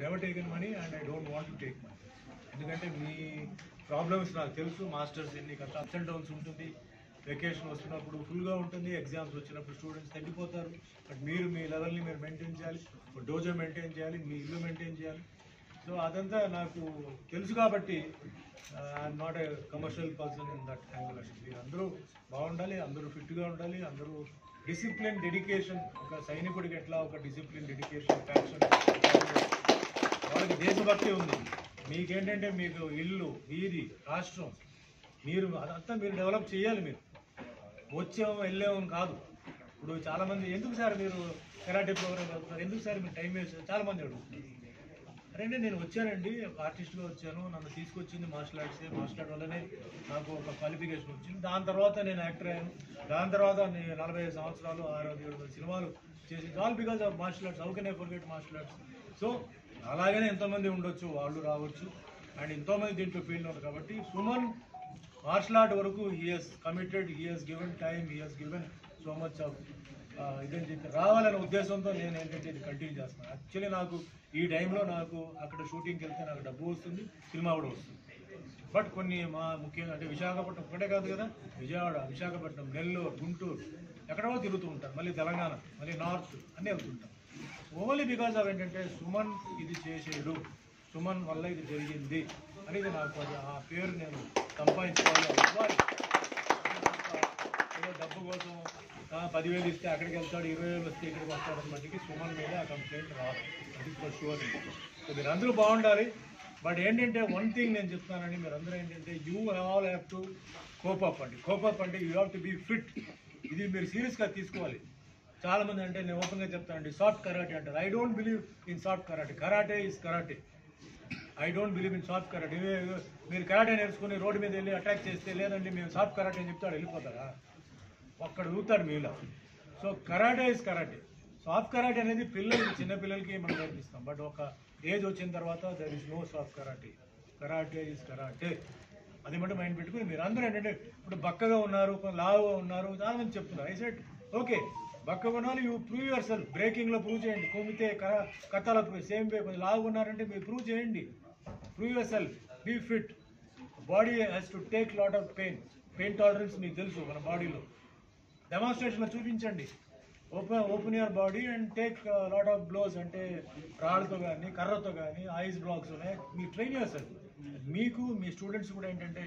Never taken money and I don't want to take money ఎందుకంటే మీ problems నాకు తెలుసు మాస్టర్స్ ఎన్ని కష్ట అప్స్ అండ్ డౌన్స్ ఉంటుంది వెకేషన్ వస్తున్నప్పుడు ఫుల్గా ఉంటుంది ఎగ్జామ్స్ వచ్చినప్పుడు స్టూడెంట్స్ తగ్గిపోతారు బట్ మీరు మీ లెవెల్ని మీరు మెయింటైన్ చేయాలి డోజో మెయింటైన్ చేయాలి మీ ఇల్లు మెయింటైన్ చేయాలి. సో అదంతా నాకు తెలుసు కాబట్టి I'm not a commercial person in that angle మీరు అందరూ బాగుండాలి అందరూ ఫిట్గా ఉండాలి అందరూ డిసిప్లిన్ డెడికేషన్ ఒక సైనికుడికి ఎట్లా ఒక డిసిప్లిన్ డెడికేషన్ ప్యాషన్ వాళ్ళకి దేశభక్తి ఉంది. మీకేంటంటే మీకు ఇల్లు వీధి రాష్ట్రం మీరు అదంతా మీరు డెవలప్ చేయాలి మీరు. వచ్చాము వెళ్ళాము కాదు. ఇప్పుడు చాలామంది ఎందుకు సార్ మీరు కరాటే ప్రోగ్రామ్ వెళ్తున్నారు ఎందుకు సార్ మీరు టైం వేస్ట్ చాలామంది అడుగుతున్నారు అరే నేను వచ్చానండి. ఒక ఆర్టిస్ట్గా వచ్చాను. నన్ను తీసుకొచ్చింది మార్షల్ ఆర్ట్స్ మార్షల్ ఆర్ట్ వల్లనే నాకు ఒక క్వాలిఫికేషన్ వచ్చింది. దాని తర్వాత నేను యాక్టర్ అయ్యాను. దాని తర్వాత నేను నలభై ఐదు సంవత్సరాలు ఆరు ఏడు సినిమాలు చేసి all because of martial arts how can I forget martial arts so అలాగనే ఎంతోమంది ఉండొచ్చు వాళ్ళు రావచ్చు. అండ్ ఎంతోమంది దీంట్లో ఫీల్డ్ ఉన్నారు కాబట్టి సుమన్ మార్షల్ ఆర్ట్ వరకు he's committed he's given time he's given so much of ఇదని చెప్పి రావాలనే ఉద్దేశంతో నేను ఏంటంటే ఇది కంటిన్యూ చేస్తున్నాను. యాక్చువల్లీ నాకు ఈ టైంలో నాకు అక్కడ షూటింగ్కి వెళ్తే నాకు డబ్బు వస్తుంది సినిమా కూడా వస్తుంది. బట్ కొన్ని మా ముఖ్యంగా అంటే విశాఖపట్నం ఒకటే కాదు కదా విజయవాడ విశాఖపట్నం నెల్లూరు గుంటూరు ఎక్కడో తిరుగుతూ ఉంటారు. మళ్ళీ తెలంగాణ మళ్ళీ నార్త్ అన్నీ వెళ్తుంటాం ఓన్లీ బికాస్ ఆఫ్ ఏంటంటే సుమన్ ఇది చేసేడు సుమన్ వల్ల ఇది జరిగింది అనేది నాకు ఆ పేరు నేను సంపాదించుకోవాలి. ఇవ్వాలి ఏదో డబ్బు కోసం పదివేలు ఇస్తే అక్కడికి వెళ్తాడు ఇరవై వేలు వస్తే ఇక్కడికి వస్తాడు మట్టికి సుమన్ మీద ఆ కంప్లైంట్ రాదు. అది ఫర్ షూర్ సో మీరు అందరూ బాగుండాలి. బట్ ఏంటంటే వన్ థింగ్ నేను చెప్తానండి మీరు అందరూ ఏంటంటే you all have to cope up అండి. కోపప్ అంటే you have to be fit ఇది మీరు సీరియస్గా తీసుకోవాలి. చాలా మంది అంటే నేను ఓపెన్గా చెప్తానండి సాఫ్ట్ కరాటే అంటారు. I don't believe in soft karate karate is karate I don't believe in soft karate మీరు కరాటే నేర్చుకుని రోడ్డు మీద వెళ్ళి అటాక్ చేస్తే లేదండి మేము సాఫ్ట్ కరాటే అని చెప్తాడు వెళ్ళిపోతారా ఒక్కడ ఊతాడు మీలో. So karate is karate soft karate అనేది పిల్లలకి చిన్నపిల్లలకి మనం నేర్పిస్తాం. బట్ ఒక ఏజ్ వచ్చిన తర్వాత there is no soft karate karate is karate అది మటు మైండ్ పెట్టుకుని మీరు అందరూ ఏంటంటే ఇప్పుడు బక్కగా ఉన్నారు కొంచెం లావుగా ఉన్నారు చాలా మంది చెప్తున్నారు. ఐ సెట్ ఓకే బక్కగా ఉన్నారు యూ ప్రూవ్ యువర్ సెల్ఫ్ బ్రేకింగ్లో ప్రూవ్ చేయండి. కొమ్మితే కర కథలో సేమ్ వే కొంచెం లావుగా ఉన్నారంటే మీరు ప్రూవ్ చేయండి. Prove yourself be fit body has to take lot of pain pain tolerance మీకు తెలుసు మన బాడీలో డెమాన్స్ట్రేషన్లో చూపించండి. Open open your body and take lot of blows అంటే రాళ్ళతో కానీ కర్రతో కానీ ఐస్ బ్లాక్స్ ఉన్నాయి. మీరు ట్రైన్ చేస్తారు మీకు మీ స్టూడెంట్స్ కూడా ఏంటంటే